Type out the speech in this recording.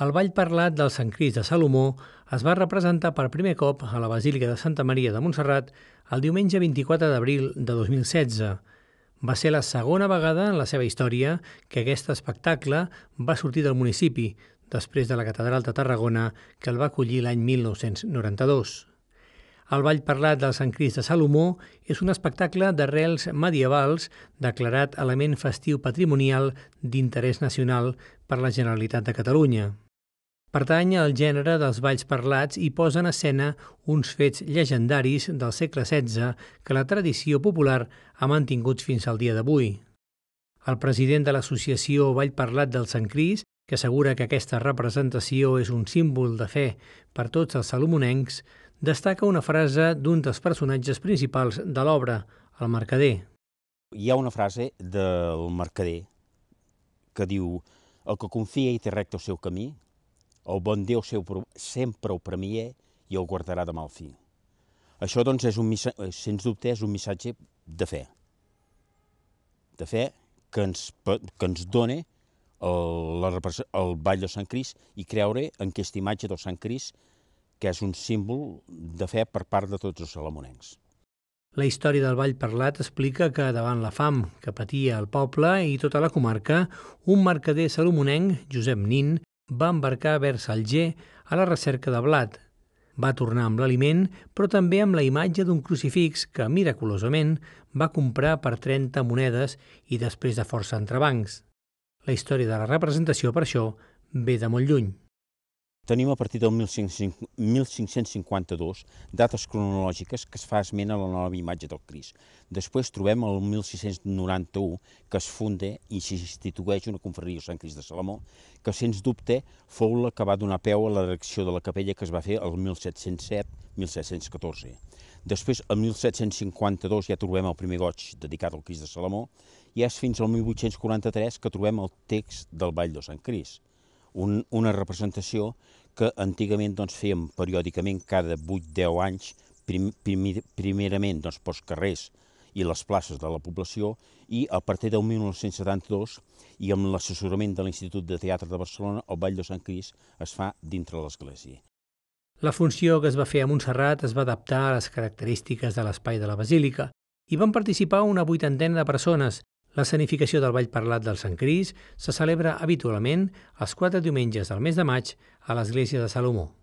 El ball parlat del Sant Cris de Salomó es va representar per primer cop a la Basílica de Santa Maria de Montserrat el diumenge 24 d'abril de 2016. Va ser la segona vegada en la seva història que aquest espectacle va sortir del municipi, després de la Catedral de Tarragona, que el va acollir l'any 1992. El Ball Parlat del Sant Crist de Salomó és un espectacle d'arrels medievals declarat element festiu patrimonial d'interès nacional per la Generalitat de Catalunya. Pertany al gènere dels balls parlats i posa en escena uns fets llegendaris del segle XVI que la tradició popular ha mantingut fins al dia d'avui. El president de l'associació Ball Parlat del Sant Cris, que assegura que aquesta representació és un símbol de fe per tots els salomonencs, destaca una frase d'un dels personatges principals de l'obra, el mercader. Hi ha una frase del mercader que diu el que confia i té recte el seu camí, el bon Déu seu sempre ho premia i el guardarà de mal fi. Això, doncs, és un, sens dubte, és un missatge de fe. De fe que ens, que ens dona el, la, el Ball de Sant Cris i creure en aquesta imatge del Sant Cris, que és un símbol de fe per part de tots els salamonencs. La història del Ball Parlat explica que davant la fam que patia el poble i tota la comarca, un mercader salomonenc, Josep Nin, va embarcar vers Alger a la recerca de blat. Va tornar amb l'aliment, però també amb la imatge d'un crucifix que, miraculosament, va comprar per 30 monedes i després de força entrebancs. La història de la representació, per això, ve de molt lluny. Tenim a partir del 1552 dates cronològiques que es fa esment a la nova imatge del Cris. Després trobem el 1691 que es funda i s'institueix una confraria Sant Cris de Salamó, que sens dubte fou la que va donar peu a la direcció de la capella que es va fer el 1707-1714. Després, el 1752, ja trobem el primer goig dedicat al Cris de Salamó, i és fins al 1843 que trobem el text del Ball de Sant Cris un, una representació que antigament doncs, fèiem periòdicament cada 8-10 anys, prim, prim, primerament doncs, pels carrers i les places de la població i a partir del 1972 i amb l'assessorament de l'Institut de Teatre de Barcelona el Ball de Sant Cris es fa dintre l'església. La funció que es va fer a Montserrat es va adaptar a les característiques de l'espai de la basílica i van participar una vuitantena de persones, L'escenificació del Ball Parlat del Sant Cris se celebra habitualment els quatre diumenges del mes de maig a l'església de Salomó.